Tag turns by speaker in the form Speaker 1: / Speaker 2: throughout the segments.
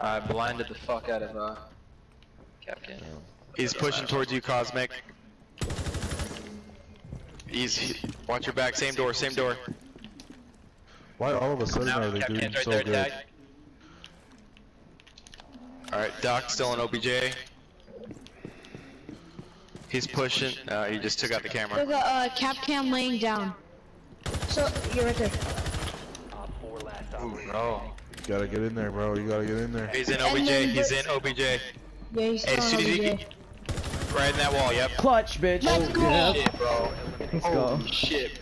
Speaker 1: I blinded the fuck out of uh, Captain.
Speaker 2: He's pushing towards you, Cosmic. He's, he, watch your back, same door, same door.
Speaker 3: Why all of a sudden
Speaker 1: Now,
Speaker 3: are they doing
Speaker 1: Captain's right
Speaker 3: so
Speaker 1: there,
Speaker 3: good?
Speaker 2: Alright, Doc still in OBJ. He's pushing, uh, he just took out the camera.
Speaker 4: There's a uh, cap cam laying down. So you're right there.
Speaker 1: Ooh, no.
Speaker 3: You gotta get in there, bro. You gotta get in there.
Speaker 2: He's in OBJ, he's in OBJ.
Speaker 4: Yeah, he's
Speaker 2: Hey,
Speaker 4: still on
Speaker 2: CDD,
Speaker 4: OBJ.
Speaker 2: right in that wall, yep.
Speaker 5: Clutch, bitch.
Speaker 4: Let's oh, go.
Speaker 1: Shit, bro.
Speaker 5: Let's go.
Speaker 1: Holy shit.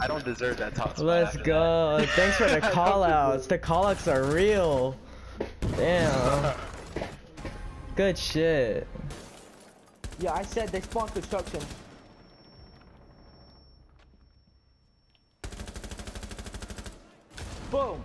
Speaker 1: I don't deserve that top spot
Speaker 5: Let's
Speaker 1: after
Speaker 5: go. Thanks for the call outs. The call outs are real. Damn. Good shit.
Speaker 6: Yeah, I said they spawned construction. Boom.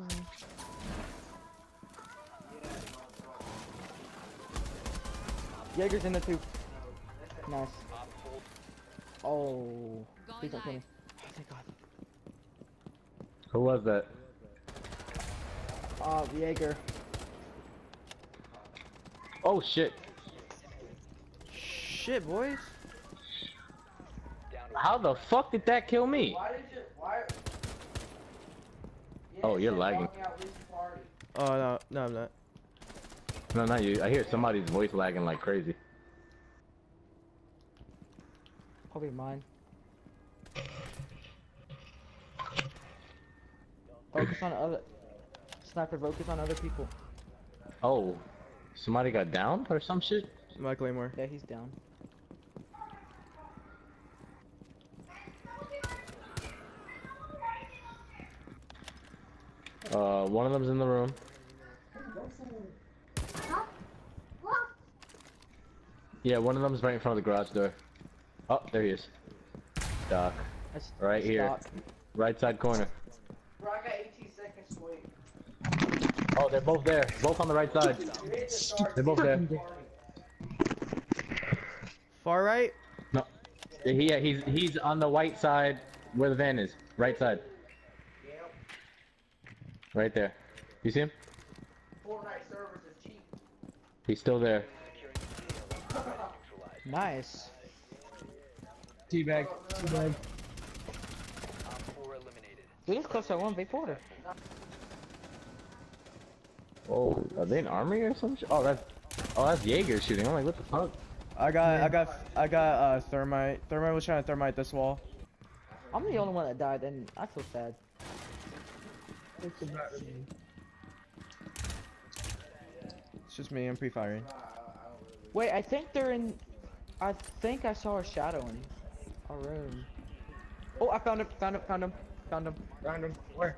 Speaker 6: Jaeger's in the tube. Nice. Oh. Please don't kill me. Oh, thank God.
Speaker 7: Who was that?
Speaker 6: Uh, Jaeger.
Speaker 7: Oh shit.
Speaker 5: Shit, boys.
Speaker 7: How the fuck did that kill me? Oh, you're lagging.
Speaker 5: Oh no, no, I'm not.
Speaker 7: No, not you. I hear somebody's voice lagging like crazy.
Speaker 6: Probably mine. Focus on other. Sniper focus on other people.
Speaker 7: Oh, somebody got down or some shit?
Speaker 5: my claymore.
Speaker 6: Yeah, he's down.
Speaker 7: Uh, one of them's in the room. Yeah, one of them's right in front of the garage door. Oh, there he is. Doc.
Speaker 6: That's
Speaker 7: Right here.
Speaker 6: Stock.
Speaker 7: Right side corner.
Speaker 6: Bro, I got 18 seconds to wait.
Speaker 7: Oh, they're both there. Both on the right side. They're both there.
Speaker 5: Far right.
Speaker 7: No. He, yeah, he's he's on the white side where the van is. Right side. Right there. You see him? He's still there.
Speaker 6: Nice.
Speaker 8: Teabag. Teabag.
Speaker 6: Dude, this close to 1v4.
Speaker 7: Oh, are they an army or some shit? Oh, that's oh that's Jaeger shooting. I'm like, what the fuck?
Speaker 5: I got, I got, I got uh thermite. Thermite was trying to thermite this wall.
Speaker 6: I'm the only one that died, and I feel sad.
Speaker 8: It's about to be.
Speaker 5: It's just me. I'm pre-firing.
Speaker 6: Wait, I think they're in. I think I saw a shadow in our room. Oh, I found him! Found him! Found him! Found him!
Speaker 8: found him. Where?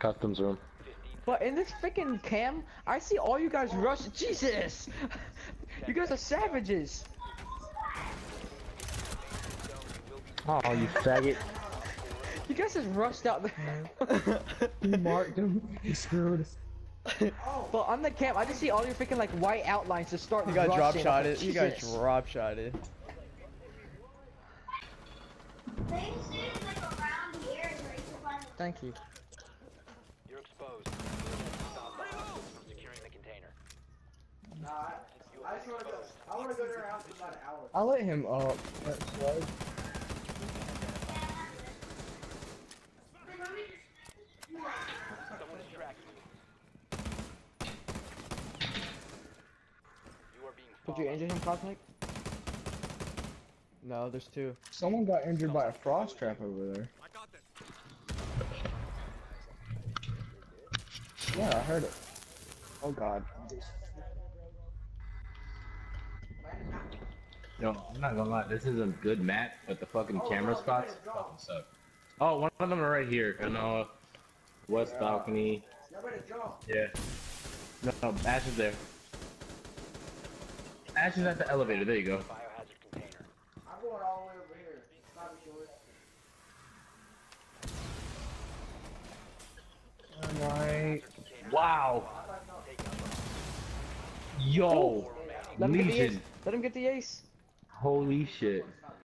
Speaker 7: Customs room.
Speaker 6: But in this freaking cam, I see all you guys rush. Jesus! you guys are savages.
Speaker 7: Oh, you faggot.
Speaker 6: You guys just rushed out there.
Speaker 8: He marked him. He screwed.
Speaker 6: but on the cam, I just see all your freaking like white outlines to start.
Speaker 5: You got drop
Speaker 6: rushing.
Speaker 5: shotted. You got
Speaker 6: Jesus.
Speaker 5: drop shotted.
Speaker 6: Thank you.
Speaker 9: You're exposed. Stop the hostiles from securing the container.
Speaker 8: I let him up. That's right.
Speaker 9: Someone is tracking you. You are being
Speaker 6: Did you injure him, Cosmic?
Speaker 5: No, there's two.
Speaker 8: Someone got injured by a frost trap over there. Yeah, I heard it. Oh god.
Speaker 7: Yo, I'm not gonna lie, this is a good map, but the fucking camera spots fucking suck. Oh, one of them are right here. I know. West balcony. Yeah. No, no, Ash is there. Ash is at the elevator. There you go.
Speaker 9: Biohazard container.
Speaker 8: Alright.
Speaker 7: Wow. Yo.
Speaker 6: Let him get the ace.
Speaker 7: Legion.
Speaker 6: Let him get the ace.
Speaker 7: Holy shit.